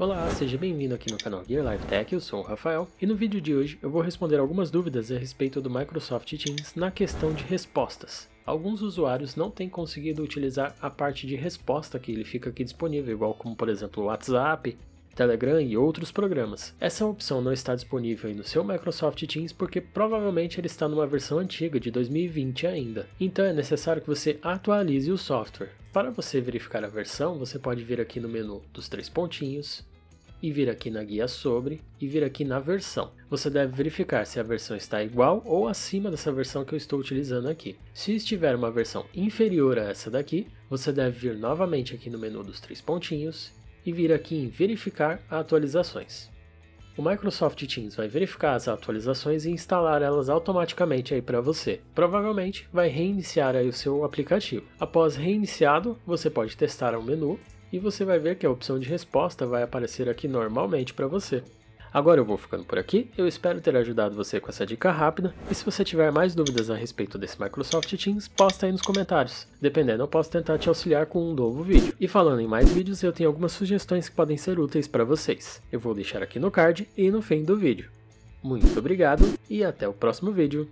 Olá, seja bem-vindo aqui no canal Gear Live Tech, eu sou o Rafael e no vídeo de hoje eu vou responder algumas dúvidas a respeito do Microsoft Teams na questão de respostas. Alguns usuários não têm conseguido utilizar a parte de resposta que ele fica aqui disponível, igual como por exemplo o WhatsApp, Telegram e outros programas. Essa opção não está disponível no seu Microsoft Teams porque provavelmente ele está numa versão antiga de 2020 ainda. Então é necessário que você atualize o software. Para você verificar a versão, você pode vir aqui no menu dos três pontinhos, e vir aqui na guia sobre e vir aqui na versão. Você deve verificar se a versão está igual ou acima dessa versão que eu estou utilizando aqui. Se estiver uma versão inferior a essa daqui, você deve vir novamente aqui no menu dos três pontinhos e vir aqui em verificar atualizações. O Microsoft Teams vai verificar as atualizações e instalar elas automaticamente aí para você. Provavelmente vai reiniciar aí o seu aplicativo. Após reiniciado, você pode testar o menu e você vai ver que a opção de resposta vai aparecer aqui normalmente para você. Agora eu vou ficando por aqui, eu espero ter ajudado você com essa dica rápida, e se você tiver mais dúvidas a respeito desse Microsoft Teams, posta aí nos comentários. Dependendo, eu posso tentar te auxiliar com um novo vídeo. E falando em mais vídeos, eu tenho algumas sugestões que podem ser úteis para vocês. Eu vou deixar aqui no card e no fim do vídeo. Muito obrigado e até o próximo vídeo.